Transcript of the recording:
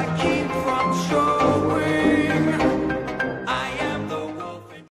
I keep.